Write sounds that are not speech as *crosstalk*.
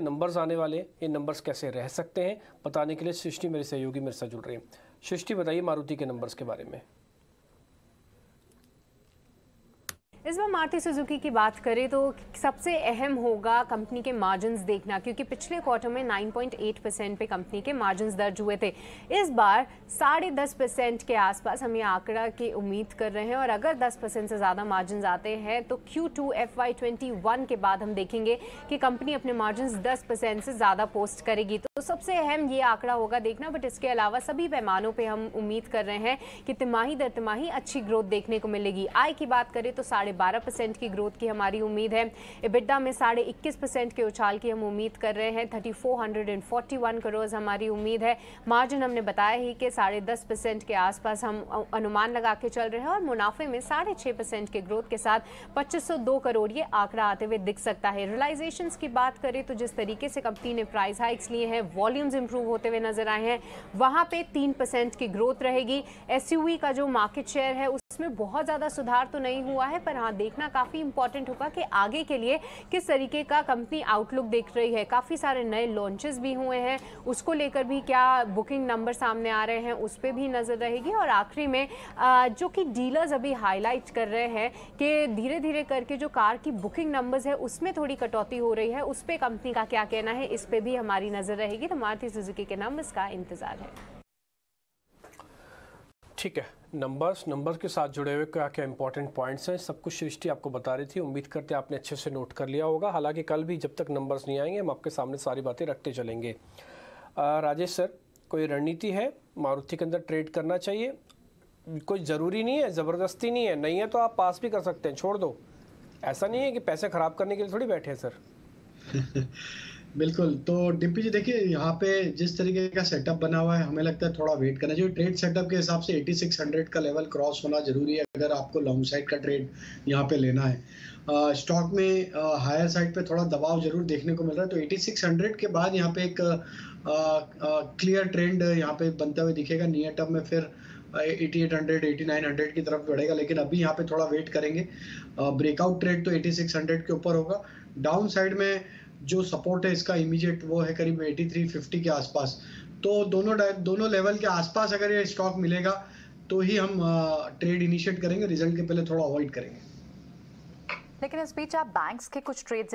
Numbers आने वाले ये नंबर्स कैसे रह सकते हैं, बताने के लिए सृष्टि मेरे सहयोगी मेरे साथ जुड़ रहे हैं। सृष्टि, बताइए मारुति के नंबर्स के बारे में। इस बार मारुति सुजुकी की बात करें तो सबसे अहम होगा कंपनी के मार्जिन देखना, क्योंकि पिछले क्वार्टर में 9.8 परसेंट पे कंपनी के मार्जिन दर्ज हुए थे। इस बार साढ़े दस परसेंट के आसपास हम ये आंकड़ा की उम्मीद कर रहे हैं, और अगर 10 परसेंट से ज़्यादा मार्जिन आते हैं तो Q2 टू के बाद हम देखेंगे कि कंपनी अपने मार्जिन दस से ज़्यादा पोस्ट करेगी। तो सबसे अहम ये आंकड़ा होगा देखना बट इसके अलावा सभी पैमानों पर हम उम्मीद कर रहे हैं कि तिमाही दर तिमाही अच्छी ग्रोथ देखने को मिलेगी। आय की बात करें तो साढ़े बारह परसेंट की ग्रोथ की हमारी उम्मीद है। इबिड्डा में साढ़े इक्कीस परसेंट के उछाल की हम उम्मीद कर रहे हैं। Thirty four hundred and forty one crore हमारी उम्मीद है। मार्जिन हमने बताया ही कि साढ़े दस परसेंट के आसपास हम अनुमान लगा के चल रहे हैं और मुनाफे में साढ़े छः परसेंट के ग्रोथ के साथ पच्चीस सौ दो करोड़ ये आंकड़ा आते हुए दिख सकता है। रिलाइजेशन की बात करें तो जिस तरीके से कंपनी ने प्राइस हाइक्स लिए हैं वॉल्यूम्स इंप्रूव होते हुए नज़र आए हैं, वहाँ पे तीन परसेंट की ग्रोथ रहेगी। एस का जो मार्केट शेयर है, उसमें बहुत ज़्यादा सुधार तो नहीं हुआ है, पर हाँ देखना काफ़ी इंपॉर्टेंट होगा कि आगे के लिए किस तरीके का कंपनी आउटलुक देख रही है। काफ़ी सारे नए लॉन्चेस भी हुए हैं, उसको लेकर भी क्या बुकिंग नंबर सामने आ रहे हैं, उस पर भी नज़र रहेगी। और आखिरी में जो कि डीलर्स अभी हाईलाइट कर रहे हैं कि धीरे धीरे करके जो कार की बुकिंग नंबर्स है, उसमें थोड़ी कटौती हो रही है। उस पर कंपनी का क्या कहना है, इस पर भी हमारी नज़र रहेगी। तो मारुति सुजुकी के नंबर्स का इंतज़ार है। ठीक है नंबर्स नंबर्स के साथ जुड़े हुए क्या क्या इंपॉर्टेंट पॉइंट्स हैं सब कुछ सृष्टि आपको बता रही थी। उम्मीद करते हैं आपने अच्छे से नोट कर लिया होगा। हालाँकि कल भी जब तक नंबर्स नहीं आएँगे हम आपके सामने सारी बातें रखते चलेंगे। राजेश सर कोई रणनीति है? मारुति के अंदर ट्रेड करना चाहिए। कोई ज़रूरी नहीं है ज़बरदस्ती नहीं है। नहीं है तो आप पास भी कर सकते हैं छोड़ दो। ऐसा नहीं है कि पैसे ख़राब करने के लिए थोड़ी बैठे हैं सर। *laughs* बिल्कुल। तो डिप्पी जी, देखिए, यहाँ पे जिस तरीके का सेटअप बना हुआ है, हमें लगता है थोड़ा वेट करना चाहिए। ट्रेड सेटअप के हिसाब से 8600 का लेवल क्रॉस होना ज़रूरी है, अगर आपको लॉन्ग साइड का ट्रेड यहाँ पे लेना है। स्टॉक में हायर साइड पे थोड़ा दबाव ज़रूर देखने को मिल रहा है। तो 8600 के बाद यहाँ पे एक क्लियर ट्रेंड यहाँ पे बनते हुए दिखेगा। नियर टर्म में फिर 8800 8900 की तरफ़ बढ़ेगा, लेकिन अभी यहाँ पे थोड़ा वेट करेंगे। ब्रेकआउट ट्रेड तो 8600 के ऊपर होगा। डाउन साइड में जो सपोर्ट है इसका इमीडिएट वो है करीब 8350 के आसपास। तो दोनों दोनों लेवल के आसपास अगर ये स्टॉक मिलेगा तो ही हम ट्रेड इनिशिएट करेंगे रिज़ल्ट के पहले थोड़ा अवॉइड करेंगे। लेकिन इस बीच आप बैंक्स के कुछ ट्रेड्स